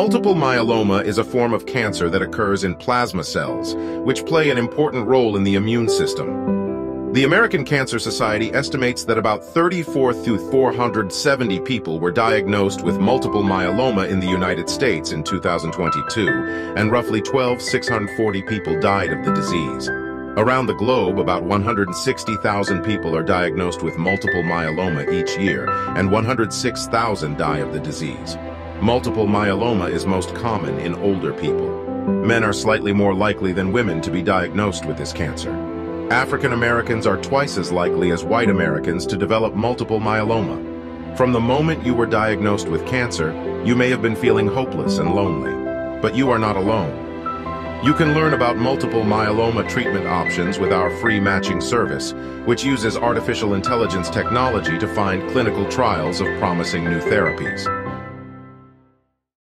Multiple myeloma is a form of cancer that occurs in plasma cells, which play an important role in the immune system. The American Cancer Society estimates that about 34 through 470 people were diagnosed with multiple myeloma in the United States in 2022, and roughly 12,640 people died of the disease. Around the globe, about 160,000 people are diagnosed with multiple myeloma each year, and 106,000 die of the disease. Multiple myeloma is most common in older people. Men are slightly more likely than women to be diagnosed with this cancer. African Americans are twice as likely as white Americans to develop multiple myeloma. From the moment you were diagnosed with cancer, you may have been feeling hopeless and lonely. But you are not alone. You can learn about multiple myeloma treatment options with our free matching service, which uses artificial intelligence technology to find clinical trials of promising new therapies.